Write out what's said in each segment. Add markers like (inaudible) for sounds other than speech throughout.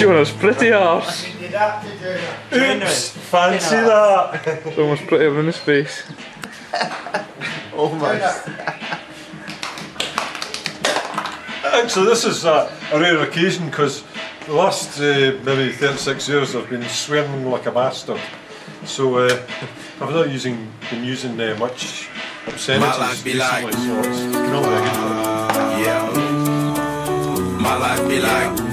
Jonah's pretty arse. Oops, fancy that. It's almost prettier than his face. Almost. Actually, this is a, a rare occasion because the last uh, maybe 36 years I've been swearing like a bastard. So uh, (laughs) I've not using been using uh, much obscenities My life be like- so it's really a good. Yeah. My life be like.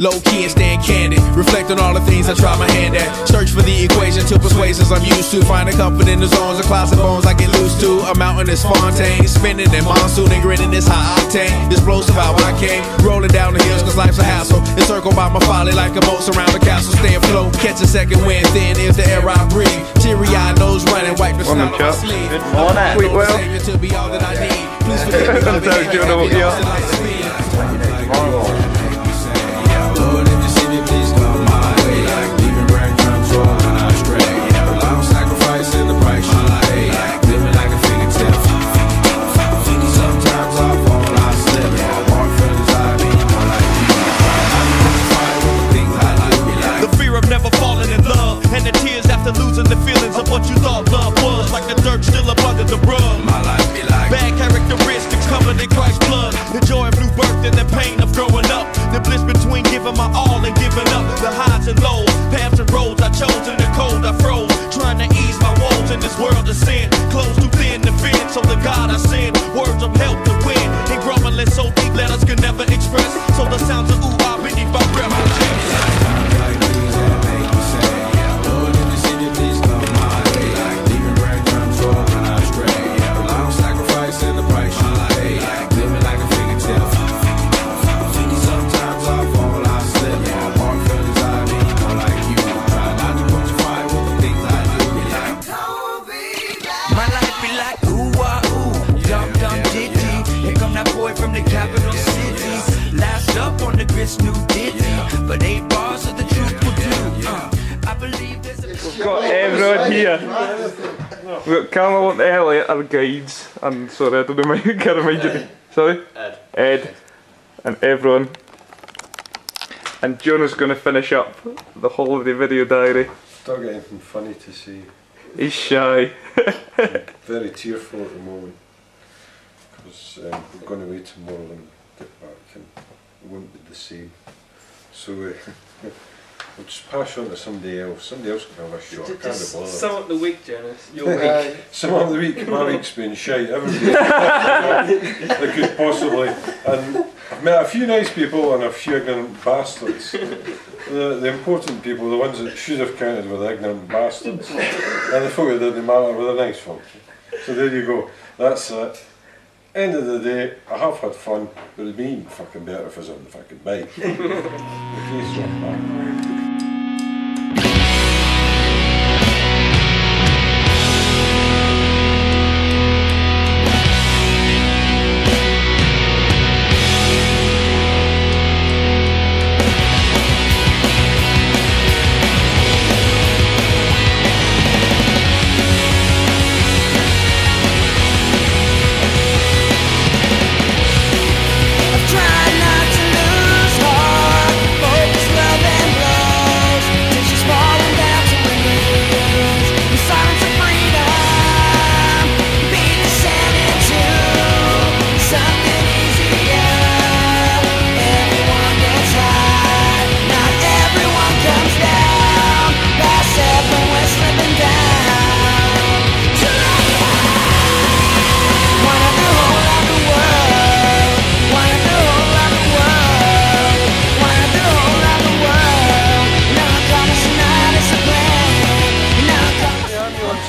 Low key and staying candid. Reflect on all the things I try my hand at. Search for the equation to persuasions I'm used to. Finding comfort in the zones of clouds and bones I get loose to. A mountain is Fontaine. Spinning in monsoon and grinning this high octane. Explosive how I came. Rolling down the hills cause life's a hassle. Encircled by my folly like a moat surround the castle. Stay afloat. Catch a second wind. Thin is the air I breathe. Teary eyed nose running. Wipe the Morning, snot off my chaps. sleeve. Good morning. Sweet well. Savior to be all that I need. Please forgive (laughs) me. Don't tell the grist new ditty, but eight bars of the truth will do. Uh, I believe there's a. We've got everyone here. We've got Camelot Elliot, our guides, and sorry, I don't know my (laughs) can't remind you. Sorry? Ed. Ed. And everyone. And Jonah's going to finish up the holiday video diary. Don't get anything funny to see. He's shy. (laughs) Very tearful at the moment because um, we're going away tomorrow and get back and it won't be the same. So uh, (laughs) we'll just pass on to somebody else. Somebody else can have a shot. I can't be bothered. Sum up the week, Jonas. Your (laughs) week. Some of the week, my week's been shite. Everybody that could (laughs) possibly. And I've met a few nice people and a few ignorant bastards. The, the important people, the ones that should have counted were the ignorant bastards. And the folk that didn't matter were the nice folk. So there you go. That's it. End of the day, I have had fun, but it'd be even fucking better if I was on the fucking bike. (laughs)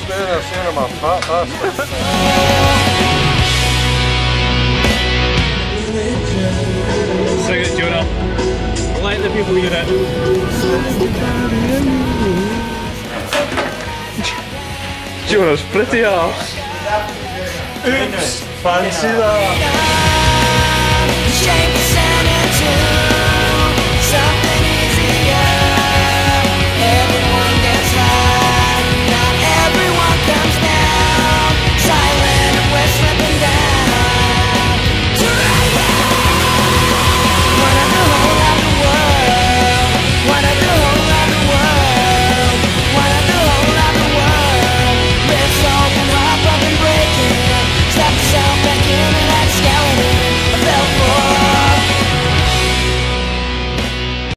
coming. Yeah, I'm saying I'm a fat bastard. Sing it, Jonah. Let the people hear it. Jonah's pretty arse. Shake the sand into